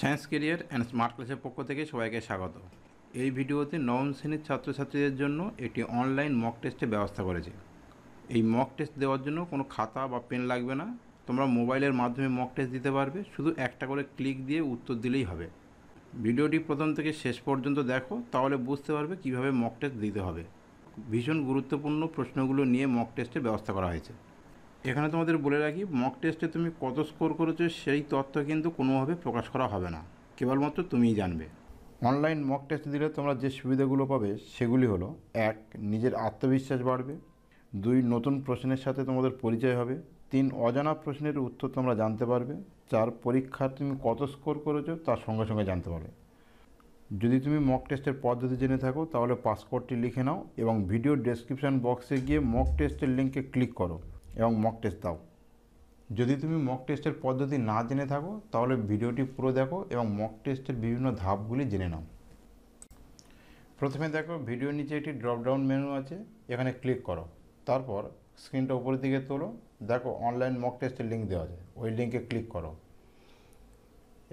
Science career and smart ক্লাসের পক্ষ থেকে সবাইকে স্বাগত। এই ভিডিওতে নবম শ্রেণির ছাত্রছাত্রীদের জন্য একটি অনলাইন মক টেস্টের ব্যবস্থা করেছে। এই মক টেস্ট দেওয়ার জন্য কোনো খাতা বা পেন লাগবে না। তোমরা মোবাইলের মাধ্যমে মক টেস্ট দিতে পারবে। শুধু একটা করে ক্লিক দিয়ে উত্তর দিলেই হবে। ভিডিওটি প্রথম থেকে শেষ পর্যন্ত দেখো, তাহলে বুঝতে পারবে কীভাবে মক টেস্ট দিতে হবে। ভীষণ গুরুত্বপূর্ণ প্রশ্নগুলো নিয়ে মক টেস্টের ব্যবস্থা করা হয়েছে। এখানে তোমাদের বলে রাখি মক টেস্টে তুমি কত স্কোর করেছ সেই তথ্য কিন্তু কোনোভাবে প্রকাশ করা হবে না। কেবলমাত্র তুমিই জানবে। অনলাইন মক টেস্ট দিলে তোমরা যে সুবিধাগুলো পাবে সেগুলি হলো, এক, নিজের আত্মবিশ্বাস বাড়বে। দুই, নতুন প্রশ্নের সাথে তোমাদের পরিচয় হবে। তিন, অজানা প্রশ্নের উত্তর তোমরা জানতে পারবে। চার, পরীক্ষার তুমি কত স্কোর করেছ তার সঙ্গে সঙ্গে জানতে পারবে। যদি তুমি মক টেস্টের পদ্ধতি জেনে থাকো, তাহলে পাসওয়ার্ডটি লিখে নাও এবং ভিডিও ডেসক্রিপশন বক্সে গিয়ে মক টেস্টের লিঙ্কে ক্লিক করো। এবং মক টেস্ট দাও। যদি তুমি মক টেস্টের পদ্ধতি না জেনে থাকো, তাহলে ভিডিওটি পুরো দেখো এবং মক টেস্টের বিভিন্ন ধাপগুলি জেনে নাও। প্রথমে দেখো, ভিডিওর নিচে একটি ড্রপডাউন মেনু আছে, এখানে ক্লিক করো। তারপর স্ক্রিনটা উপরের দিকে তোলো। দেখো অনলাইন মক টেস্টের লিঙ্ক দেওয়া আছে। ওই লিঙ্কে ক্লিক করো।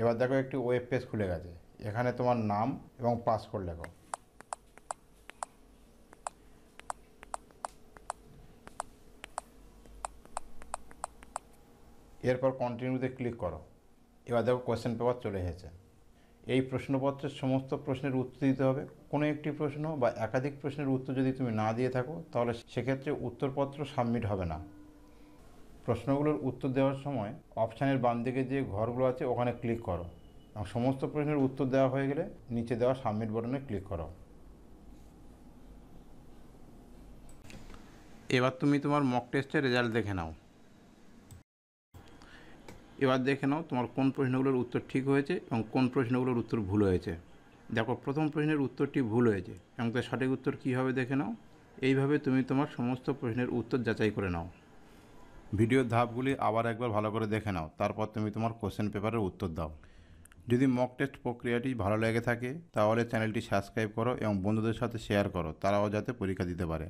এবার দেখো, একটি ওয়েব পেজ খুলে গেছে। এখানে তোমার নাম এবং পাসওয়ার্ড লেখো। এরপর কন্টিনিউতে ক্লিক করো। এবার দেখো কোয়েশ্চেন পেপার চলে এসেছে। এই প্রশ্নপত্রের সমস্ত প্রশ্নের উত্তর দিতে হবে। কোনো একটি প্রশ্ন বা একাধিক প্রশ্নের উত্তর যদি তুমি না দিয়ে থাকো, তাহলে সেক্ষেত্রে উত্তরপত্র সাবমিট হবে না। প্রশ্নগুলোর উত্তর দেওয়ার সময় অপশানের বাম দিকে যে ঘরগুলো আছে, ওখানে ক্লিক করো। এবং সমস্ত প্রশ্নের উত্তর দেওয়া হয়ে গেলে নিচে দেওয়া সাবমিট বাটনে ক্লিক করো। এবার তুমি তোমার মক টেস্টের রেজাল্ট দেখে নাও। এবার দেখে নাও তোমার কোন প্রশ্নগুলোর উত্তর ঠিক হয়েছে এবং কোন প্রশ্নগুলোর উত্তর ভুল হয়েছে। দেখো, প্রথম প্রশ্নের উত্তরটি ভুল হয়েছে এবং তার সঠিক উত্তর কী হবে দেখে নাও। এইভাবে তুমি তোমার সমস্ত প্রশ্নের উত্তর যাচাই করে নাও। ভিডিওর ধাপগুলি আবার একবার ভালো করে দেখে নাও, তারপর তুমি তোমার কোশ্চেন পেপারের উত্তর দাও। যদি মক টেস্ট প্রক্রিয়াটি ভালো লেগে থাকে, তাহলে চ্যানেলটি সাবস্ক্রাইব করো এবং বন্ধুদের সাথে শেয়ার করো, তারাও যাতে পরীক্ষা দিতে পারে।